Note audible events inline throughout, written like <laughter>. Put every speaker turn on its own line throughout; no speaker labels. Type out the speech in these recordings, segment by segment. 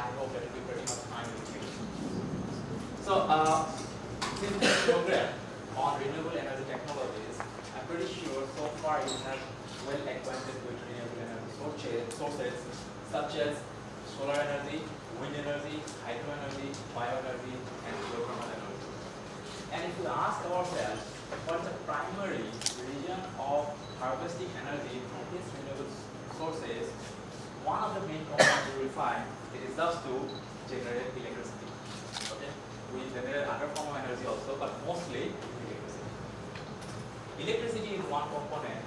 I hope that pretty much. So, uh, since this program on renewable energy technologies, I'm pretty sure so far you have well acquainted with renewable energy sources, sources such as solar energy, wind energy, hydro energy, bioenergy, and geothermal energy. And if you ask ourselves, what's the primary reason of harvesting energy from these renewable sources, one of the main components we will find it is just to generate electricity. Okay? We generate other form of energy also, but mostly electricity. Electricity is one component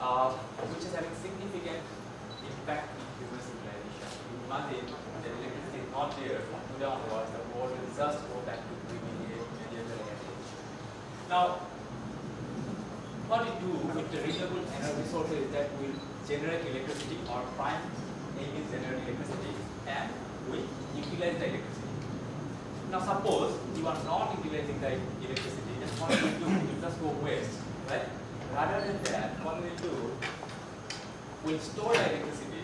uh, which is having significant impact in human civilization. You imagine that electricity is not there from today onwards, the world will just go back to pre-medieval age. Now, what we do with the renewable energy sources that will generate electricity, or prime aim is generate electricity and we utilize the electricity. Now suppose you are not utilizing the electricity, then what we do, you just go waste, right? Rather than that, what we do, we'll store the electricity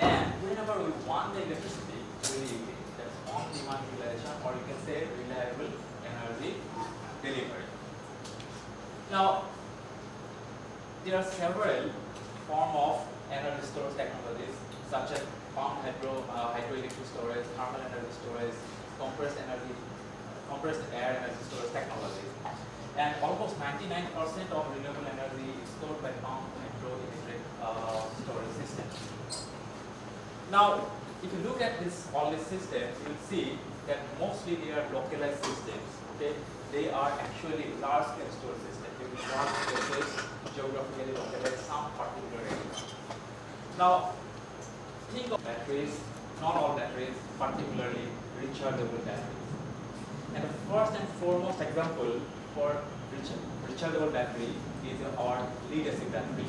and whenever we want the electricity, we'll use it. That's on demand utilization or you can say reliable energy delivery. Now, there are several form of energy storage technologies such as pumped hydro, uh, hydroelectric storage, thermal energy storage, compressed energy, compressed air energy storage technologies. And almost 99% of renewable energy is stored by pumped hydroelectric uh, storage systems. Now, if you look at this all these systems, you will see that mostly they are localized systems. Okay, they are actually large-scale storage systems. Geographically localized some particular area. Now, think of batteries, not all batteries, particularly rechargeable batteries. And the first and foremost example for rechargeable battery is our lead acid battery.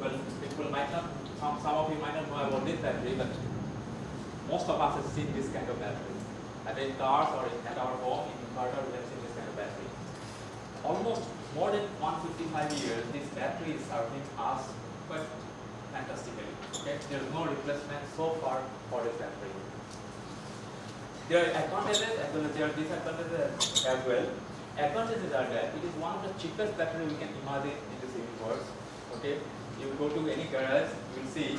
Well, people might not, some, some of you might not know about this battery, but most of us have seen this kind of battery. Either in cars or at our home, in inverter, we have seen this kind of battery. Almost more than 155 years, this battery is serving us quite fantastically. Okay? There is no replacement so far for this battery. There are advantages as well as there are disadvantages as well. Advantages are that it is one of the cheapest battery we can imagine in this universe. Okay, you go to any garage, you will see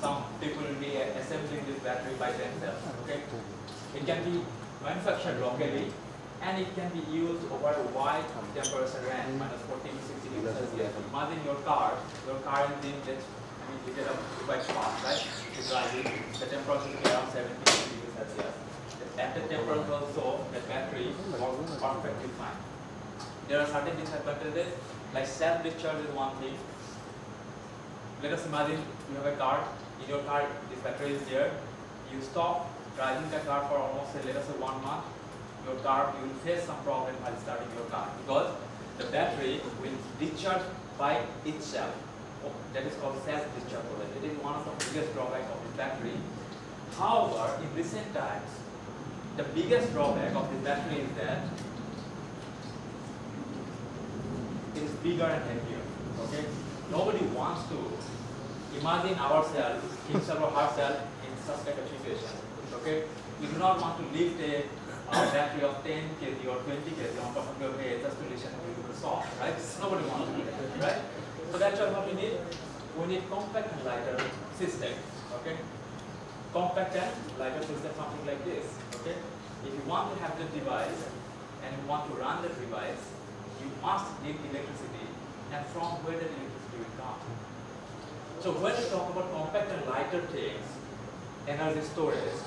some people will be assembling this battery by themselves. Okay, it can be manufactured locally and it can be used over a wide temperature range, minus 14 to 60 degrees Celsius. Imagine your car, your car engine gets I mean, heated up quite fast, right? You drive it, the temperature is around 70 degrees Celsius. At the temperature also, the battery works perfectly fine. There are certain disadvantages, like self-discharge is one thing. Let us imagine you have a car, in your car this battery is there, you stop driving the car for almost let us say one month, your car, you will face some problem while starting your car because the battery will discharge by itself. Oh, that is called self-discharge It is one of the biggest drawbacks of this battery. However, in recent times, the biggest drawback of this battery is that it is bigger and heavier. Okay? Nobody wants to imagine ourselves, himself or herself in such of situation. Okay? We do not want to lift a uh, battery of 10 kg or 20 kg on top of your head just to listen to the song, right? Nobody wants that, right? So that's what we need. We need compact and lighter system. Okay? Compact and lighter system, something like this. Okay? If you want to have the device and you want to run the device, you must need electricity. And from where the electricity will come? So when we talk about compact and lighter things, energy storage,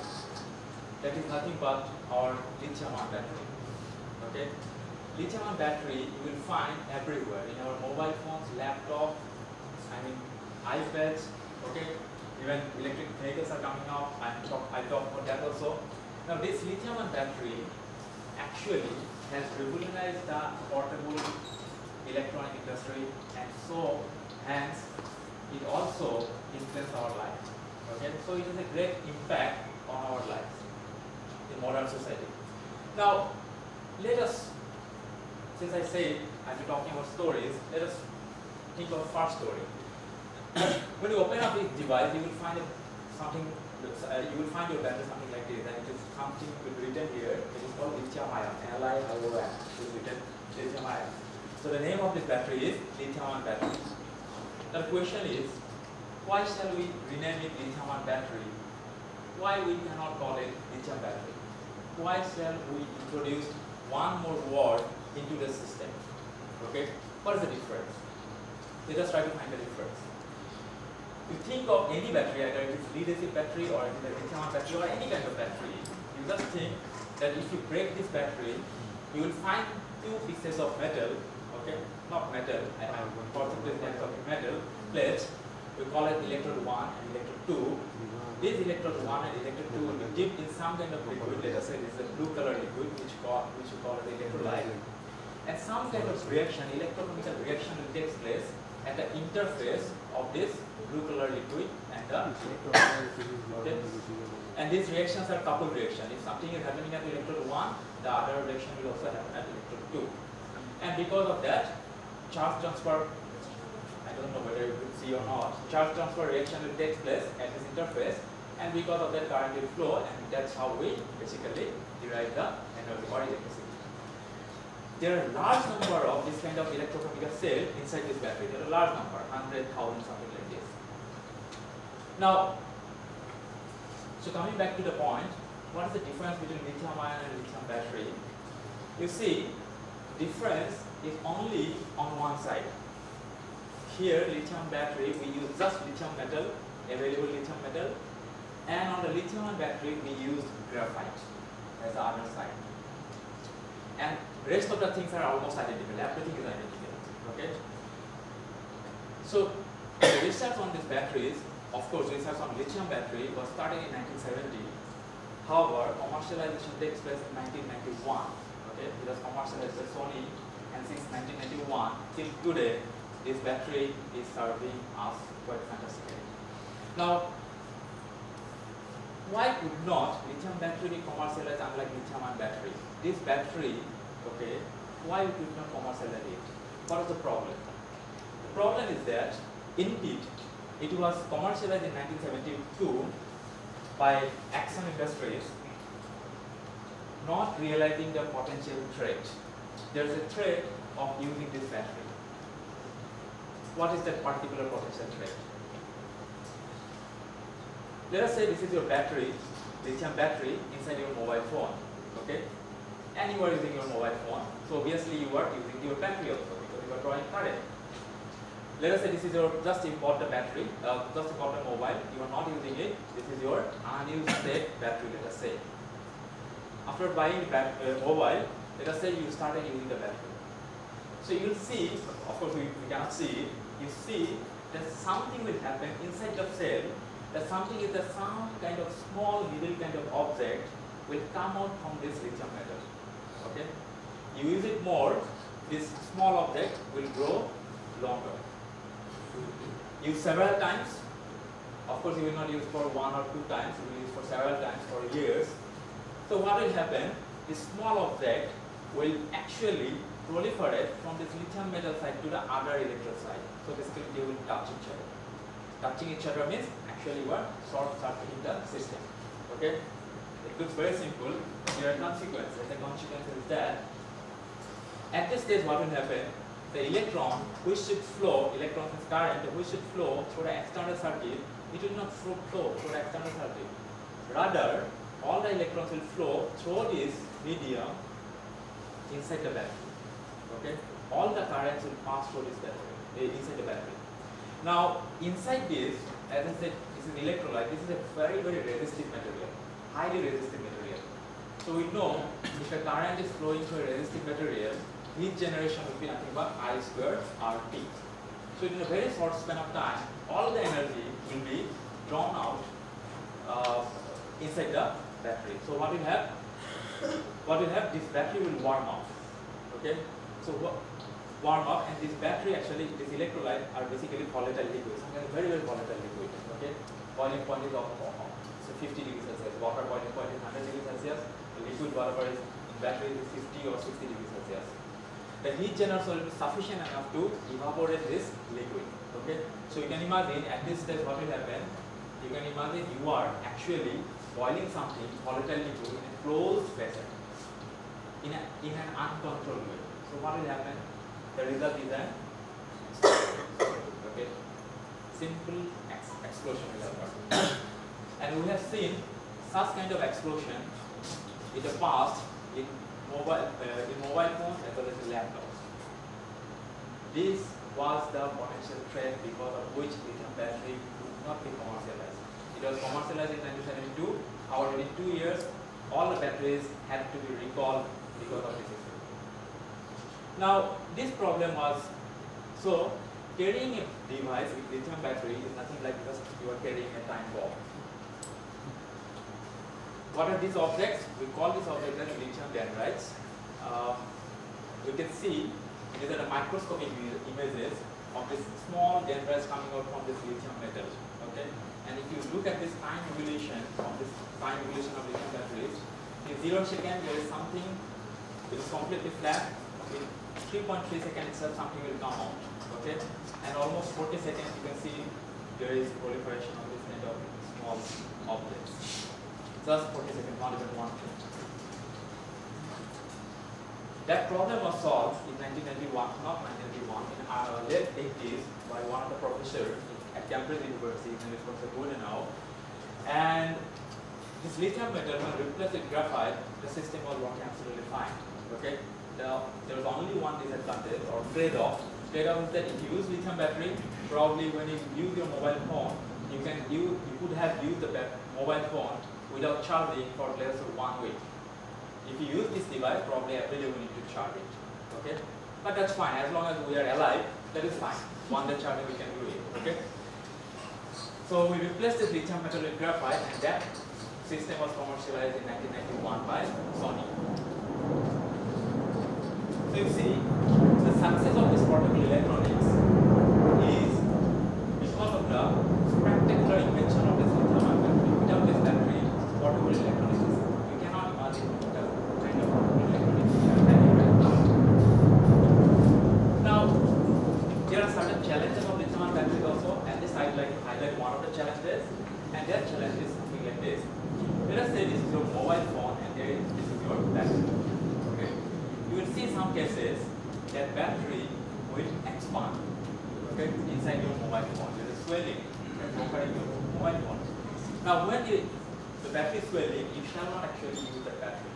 that is nothing but our lithium-ion battery. Okay? Lithium-ion battery you will find everywhere in our mobile phones, laptop, I mean iPads, okay? Even electric vehicles are coming out. I talk I talk about that also. Now this lithium-ion battery actually has revolutionized the portable electronic industry and so hence it also influences our life. Okay, so it has a great impact on our lives in modern society. Now, let us, since I say I'll be talking about stories, let us think of first story. <coughs> when you open up this device, you will find something uh, you will find your battery something like this, and it is something written here. It is called lithium ion, Li-I-O-N. It is written lithium ion. So the name of this battery is lithium ion battery. The question is, why shall we rename it lithium ion battery? Why we cannot call it lithium battery? Why shall we introduce one more word into the system? Okay, what is the difference? Let us try to find the difference. You think of any battery, either it is lead acid battery or it is a lithium battery or any kind of battery, you just think that if you break this battery, you will find two pieces of metal, okay, not metal, I have percentage of metal plates, we call it electrode 1 and electrode 2. This electrode 1 and electrode 2 will in some kind of liquid, let us say this is a blue color liquid which, call, which we call it electrolyte. And some kind of reaction, electrochemical reaction will take place at the interface of this blue color liquid and the okay. And these reactions are coupled reaction. If something is happening at electrode 1, the other reaction will also happen at electrode 2. And because of that, charge transfer, Don't know whether you could see or not, charge transfer reaction will take place at this interface and because of that current will flow and that's how we basically derive the energy or electricity. There are a large number of this kind of electrochemical cell inside this battery. There are a large number, 100,000 something like this. Now, so coming back to the point, what is the difference between lithium ion and lithium battery? You see, difference is only on one side. Here, lithium battery, we use just lithium metal, available lithium metal, and on the lithium battery, we use graphite as the other side. And rest of the things are almost identical, everything is identical, okay? So, the research on these batteries of course, research on lithium battery was started in 1970. However, commercialization takes place in 1991. Okay, it was commercialized by Sony, and since 1991 till today, this battery is serving us quite fantastically. Now, why could not lithium battery be commercialized unlike lithium ion battery? This battery, okay, why we could not commercialize it? What is the problem? The problem is that indeed it was commercialized in 1972 by Exxon Industries, not realizing the potential threat. There is a threat of using this battery. What is that particular potential threat? Let us say this is your battery, lithium battery inside your mobile phone, okay? And you are using your mobile phone, so obviously you are using your battery also because you are drawing current let us say this is your just import the battery, uh, just the mobile, you are not using it, this is your unused state battery, let us say. After buying the uh, mobile, let us say you started using the battery. So you will see, of course we, we cannot see you see that something will happen inside the cell, that something is that some kind of small little kind of object will come out from this lithium metal. Okay? You use it more, this small object will grow longer use several times. Of course, you will not use for one or two times, you will use for several times for years. So what will happen, this small object will actually proliferate from this lithium metal side to the other electrode side. So basically they will touch each other. Touching each other means actually you are short circuiting the system. Okay? It looks very simple. There are consequences. The consequence is that at this stage what will happen? the electron which should flow, electron is current, which should flow through the external circuit, it will not flow, flow through the external circuit. Rather, all the electrons will flow through this medium inside the battery. Okay? All the currents will pass through this battery, inside the battery. Now, inside this, as I said, this is electrolyte, this is a very, very resistive material, highly resistive material. So we know if a current is flowing through a resistive material, heat generation will be nothing but I squared RT. So in a very short span of time, all the energy will be drawn out uh, inside the battery. So what we have, what we have, this battery will warm up. Okay, so warm up, and this battery actually, this electrolyte are basically volatile liquids, very very volatile liquid. Okay, boiling point is of, so 50 degrees Celsius, water boiling point is 100 degrees Celsius, the liquid whatever is in battery is 50 or 60 degrees Celsius the heat generation will be sufficient enough to evaporate this liquid. Okay, so you can imagine at this stage what will happen. you can imagine you are actually boiling something volatile liquid in a closed vessel in, a, in an uncontrolled way. So what will happen? The result is an okay, simple ex explosion will occur. and we have seen such kind of explosion in the past in mobile uh, in mobile phones as well as in laptops. This was the potential threat because of which lithium battery could not be commercialized. It was commercialized in 1972. However, in two years, all the batteries had to be recalled because of this. Now, this problem was so carrying a device with lithium battery is nothing like just you are carrying a time bomb. What are these objects? We call these objects as lithium dendrites. Uh, we can see these are the microscopic images of this small dendrites coming out from this lithium metal. Okay, and if you look at this time evolution of this time evolution of lithium batteries, in zero second there is something which is completely flat. In 3.3 seconds itself something will come out. Okay, and almost 40 seconds you can see there is proliferation of this kind of small objects just 40 seconds, not even one thing. That problem was solved in 1991, not 1991, in our late 80s by one of the professors at Cambridge University, named Professor Goodenough. And this lithium metal, when replaced with graphite, the system was working absolutely fine. Okay? There was only one disadvantage or trade-off. Trade-off is that if you use lithium battery, probably when you use your mobile phone, you can use, you could have used the mobile phone without charging for less than one week. If you use this device, probably every day we need to charge it. Okay? But that's fine, as long as we are alive, that is fine. One day charging we can do it. Okay? So we replaced the lithium metal with graphite and that system was commercialized in 1991 by Sony. You see, the success of this portable electronics is because of the spectacular invention of this lithium battery. Without this battery, portable electronics. You cannot imagine the kind of electronics we are having right now. Now, there are certain challenges of lithium batteries also, and this I'd like to highlight one of the challenges, and that challenge is something like this. Let us say this is your mobile phone, and there is, this is your battery. Okay, you will see some cases that battery will expand. Okay, inside your mobile phone, there is swelling that's occurring your mobile phone. Now, when the the battery is swelling, you shall not actually use that battery.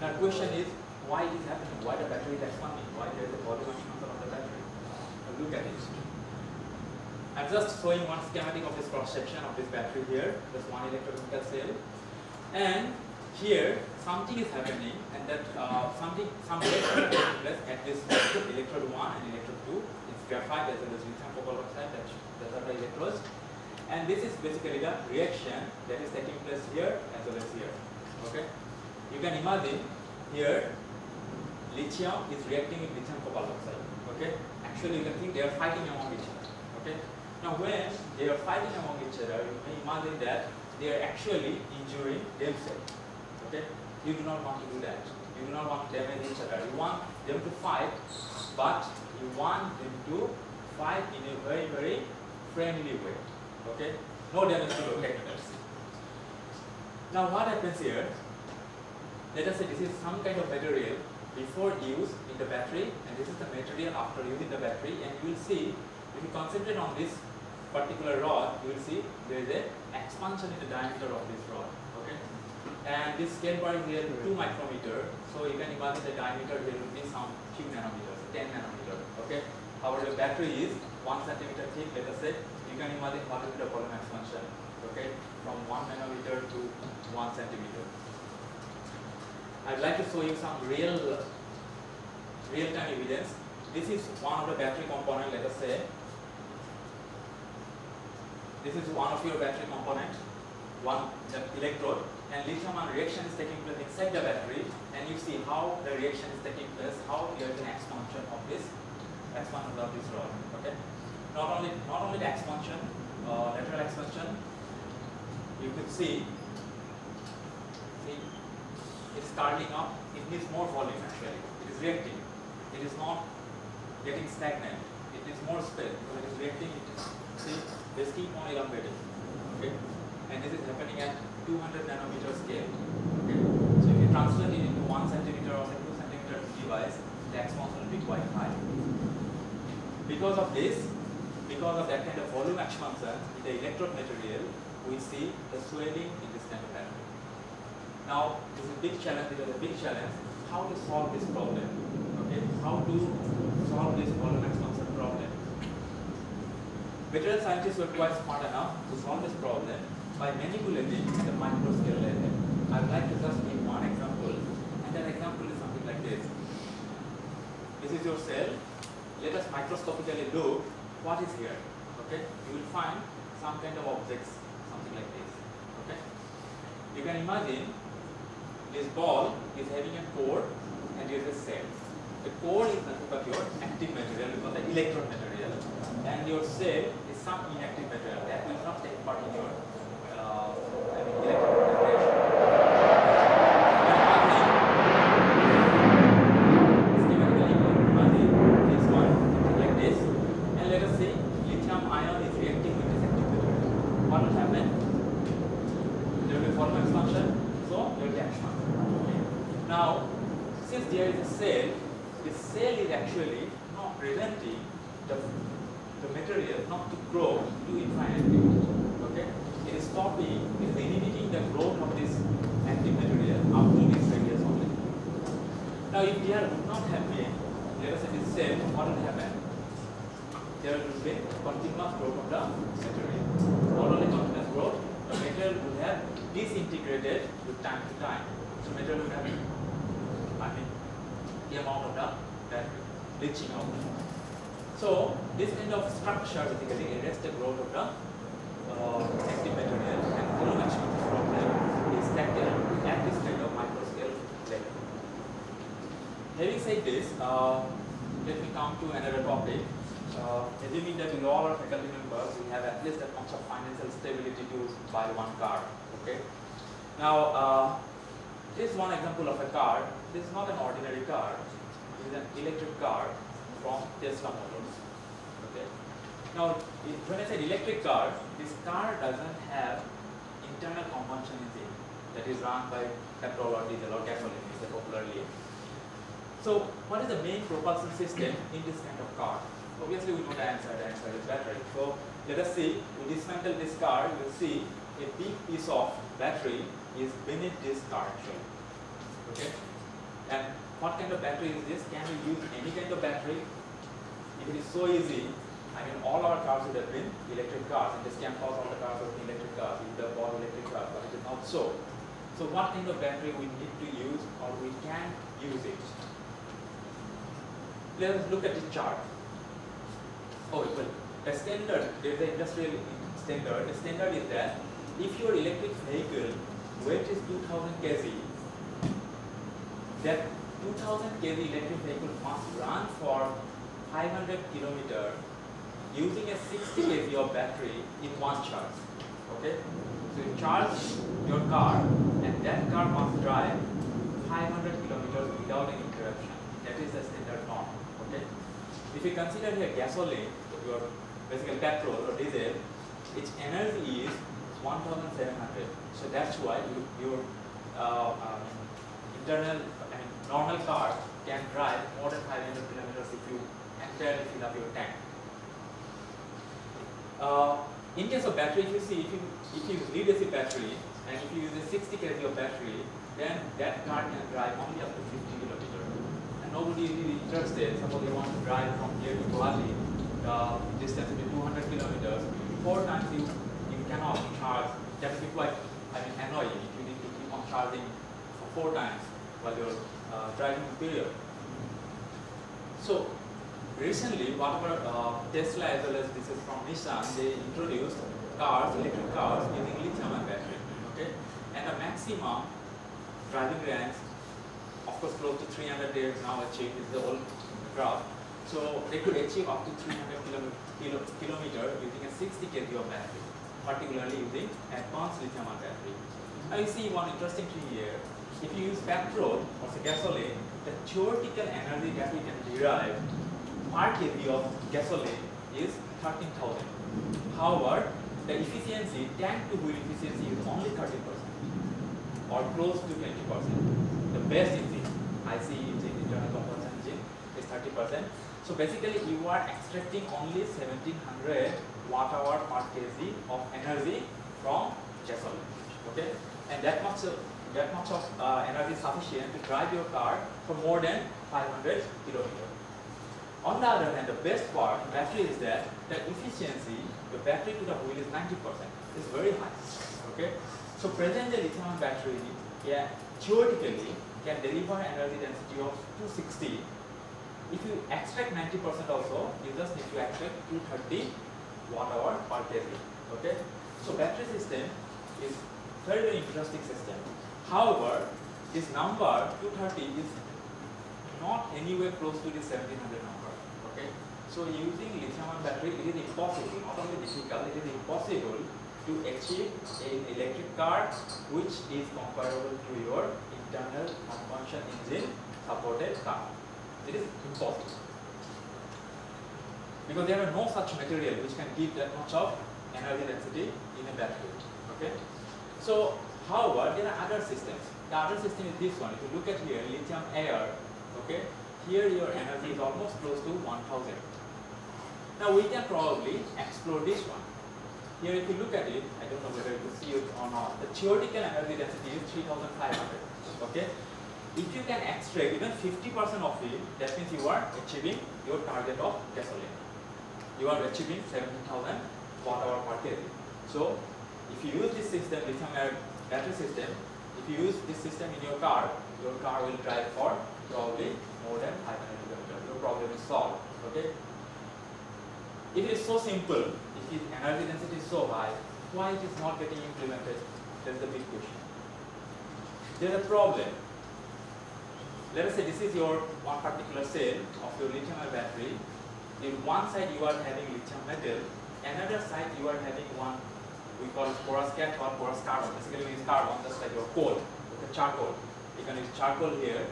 Now, question is, why it is happening? Why the battery is expanding? Why there is a volume expansion of the battery? Now, look at it. I'm just showing one schematic of this cross section of this battery here, this one electrochemical cell, and here something is happening, and that uh, something some place at this electrode one and electrode two. It's graphite as well as lithium cobalt oxide. That are the electrodes. And this is basically the reaction that is taking place here as well as here. Okay? You can imagine here lithium is reacting with lithium cobalt oxide. Okay? Actually you can think they are fighting among each other. Okay? Now when they are fighting among each other, you may imagine that they are actually injuring themselves. Okay? You do not want to do that. You do not want to damage each other. You want them to fight, but you want them to fight in a very, very friendly way. Okay? No damage to characters. <laughs> Now what happens here? Let us say this is some kind of material before use in the battery and this is the material after using the battery and you will see if you concentrate on this particular rod you will see there is a expansion in the diameter of this rod okay? And this scale bar is here 2 micrometer so you can imagine the diameter here will be some few nanometers 10 nanometer okay? However the battery is 1 centimeter thick let us say. You can imagine what will be the volume expansion okay? From 1 nanometer to 1 centimeter. I'd like to show you some real real-time evidence. This is one of the battery component let us say this is one of your battery component one electrode. And lithium ion reaction is taking place inside the battery. And you see how the reaction is taking place how there is an expansion of this expansion of this rod okay? Not only not only the expansion, uh, lateral expansion, you could see, see it's starting up, it needs more volume actually. It is reacting. It is not getting stagnant. It needs more space. Because it is reacting, it is see, this keep on elongating. Okay, and this is happening at 200 nanometer scale. Okay, so if you translate it into one centimeter or two centimeter device, the expansion will be quite high. Because of this, because of that kind of volume expansion in the electrode material, we see the swelling in this kind of battery. Now, this is a big challenge, it is a big challenge, how to solve this problem. Okay, how to solve this volume expansion. Material scientists were quite smart enough to solve this problem by manipulating the micro scale level. I would like to just give one example, and that example is something like this. This is your cell. Let us microscopically look what is here. Okay, you will find some kind of objects, something like this. Okay, you can imagine this ball is having a core and there is a cell. The core is nothing but your active material because the electron material, and your cell some inactive material that will not take part in your uh, I mean, electron generation. Schematically, imagine this one, something like this, and let us say lithium ion is reacting with this active material. What will happen? There will be volume expansion, so there will be expansion. Okay. Now, since there is a cell, the cell is actually not preventing the, the material not to grow to infinity. Okay? It is stopping, it is inhibiting the growth of this active material up to this radius only. Now, if there would not have been, let us say this cell, what will happen? There will be continuous growth of the material. Not only continuous growth, the material would have disintegrated with time to time. So material would have, I mean, the amount of the battery reaching out. So this kind of structure basically arrests the growth of the uh, active material and expansion problem is tackled at this kind of micro scale level. Having said this, uh, let me come to another topic. Uh, assuming that in all our faculty members, we have at least that much of financial stability to buy one car. Okay. Now, uh, this is one example of a car. This is not an ordinary car. This is an electric car from Tesla Motors. Okay. Now, when I say electric car, this car doesn't have internal combustion engine that is run by petrol or diesel or gasoline, is popularly. So, what is the main propulsion system in this kind of car? Obviously, we know the answer. The answer is battery. So, let us see. We dismantle this car. You will see a big piece of battery is beneath this actually. Okay. And what kind of battery is this? Can we use any kind of battery? If it is so easy, I mean, all our cars would have been electric cars, and this campus, all the cars would be electric cars. We would have bought electric cars, but it is not so. So, what kind of battery we need to use, or we can use it? Let us look at the chart. Oh, well, the standard, there is an industrial standard. The standard is that if your electric vehicle weight is 2000 kg, that 2000 kg electric vehicle must run for 500 km using a 60 kg of battery in one charge. Okay? So you charge your car and that car must drive 500 kilometers without any interruption. That is the standard norm. Okay? If you consider here gasoline, your basically petrol or diesel, its energy is 1700. So that's why you, your uh, um, internal, I mean, normal car can drive more than 500 kilometers if you entirely fill up your tank. Uh, in case of battery, if you see, if you if you use lead acid battery and if you use a 60 kg of battery, then that car can drive only up to 50 kilometers. And nobody is really interested. Suppose you want to drive from here to Guwahati, uh, distance will be 200 kilometers. Four times you cannot charge. That will be quite I mean annoying if you need to keep on charging for four times while you're uh, driving the period. So recently, whatever uh, Tesla as well as this is from Nissan, they introduced cars, electric cars using lithium-ion battery. Okay, and the maximum driving range, of course, close to 300 they have now achieved. Is the old graph. So they could achieve up to 300 kilo, kilo, kilometer using a 60 kg of battery, particularly using advanced lithium-ion battery. Now you see one interesting thing here. If you use petrol or gasoline, the theoretical energy that we can derive per kg of gasoline is 13,000. However, the efficiency, tank to wheel efficiency is only 30% or close to 20%. The best engine, IC engine, internal combustion engine is 30%. So basically you are extracting only 1700 watt hour per kg of energy from gasoline. Okay, and that much of, that much of uh, energy is sufficient to drive your car for more than 500 kilometers. On the other hand, the best part in battery is that the efficiency, the battery to the wheel is 90%. It's very high. Okay, so present presently lithium battery, yeah, theoretically can deliver energy density of 260 if you extract 90% also, you just need to extract 230 watt hour per kg. Okay. So battery system is very very interesting system. However, this number 230 is not anywhere close to the 1700 number. Okay. So using lithium-ion battery, it is impossible. Not only difficult, it is impossible to achieve an electric car which is comparable to your internal combustion engine supported car. It is impossible. Because there are no such material which can give that much of energy density in a battery. Okay. So, however, there are other systems. The other system is this one. If you look at here, lithium air, okay, here your energy is almost close to 1000. Now we can probably explore this one. Here if you look at it, I don't know whether you see it or not, the theoretical energy density is 3500. Okay, if you can extract even 50% of it, that means you are achieving your target of gasoline. You are achieving 70,000 watt hour per kg. So, if you use this system, lithium battery system, if you use this system in your car, your car will drive for probably more than 500 kilometers. Your problem is solved. Okay. It is so simple. If its energy density is so high, why it is not getting implemented? That's the big question. There is a problem let us say this is your one particular cell of your lithium ion battery. In one side you are having lithium metal, another side you are having one we call it porous cathode, or porous carbon. Basically we use carbon just like your coal, okay, charcoal. You can use charcoal here.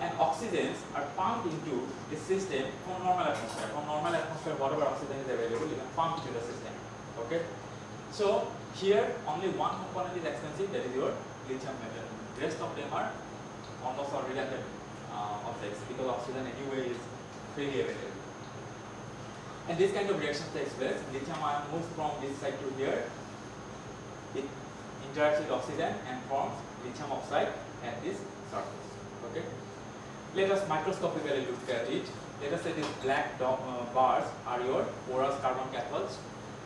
And oxygens are pumped into the system from normal atmosphere. From normal atmosphere, whatever oxygen is available, you can pump into the system. Okay? So here only one component is expensive, that is your lithium metal. Rest of them are almost all reductant uh, objects because oxygen anyway is freely available. And this kind of reaction takes place. Lithium ion moves from this side to here. It interacts with oxygen and forms lithium oxide at this surface. Okay. Let us microscopically look at it. Let us say these black uh, bars are your porous carbon cathodes.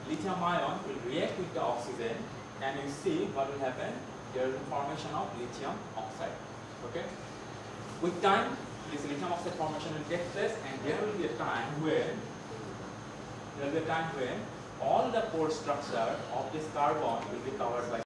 Lithium ion will react with the oxygen and you see what will happen. There is a formation of lithium oxide. Okay. With time, this lithium oxide formation will take place and there will be a time when there will be a time when all the pore structure of this carbon will be covered by